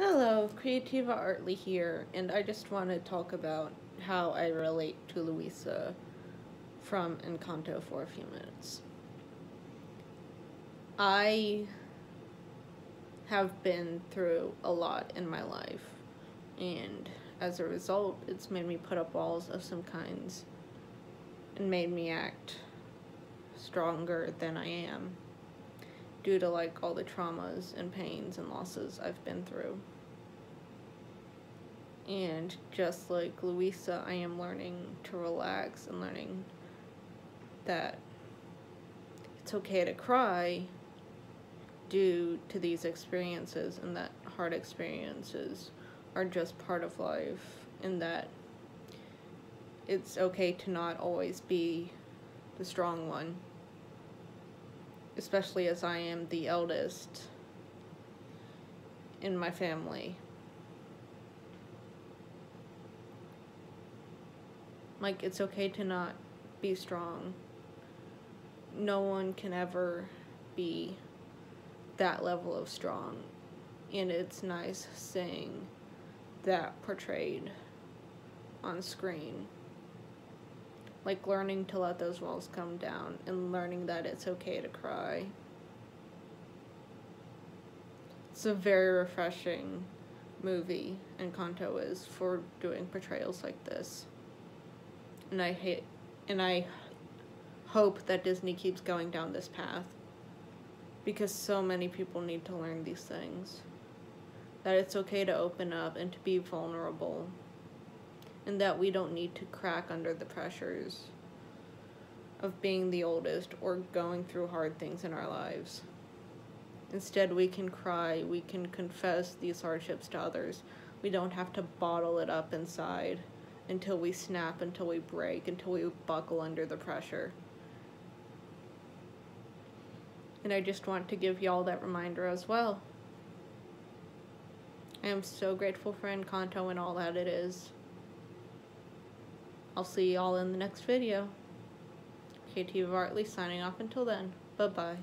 Hello, Creativa Artly here, and I just want to talk about how I relate to Luisa from Encanto for a few minutes. I have been through a lot in my life, and as a result, it's made me put up walls of some kinds and made me act stronger than I am due to like all the traumas and pains and losses I've been through. And just like Luisa, I am learning to relax and learning that it's okay to cry due to these experiences and that hard experiences are just part of life and that it's okay to not always be the strong one especially as I am the eldest in my family. Like, it's okay to not be strong. No one can ever be that level of strong. And it's nice seeing that portrayed on screen like learning to let those walls come down and learning that it's okay to cry. It's a very refreshing movie, Encanto is, for doing portrayals like this. And I hate, and I hope that Disney keeps going down this path because so many people need to learn these things. That it's okay to open up and to be vulnerable and that we don't need to crack under the pressures of being the oldest or going through hard things in our lives. Instead, we can cry, we can confess these hardships to others. We don't have to bottle it up inside until we snap, until we break, until we buckle under the pressure. And I just want to give y'all that reminder as well. I am so grateful for Encanto and all that it is. I'll see y'all in the next video. Creativa Artly signing off until then. Bye-bye.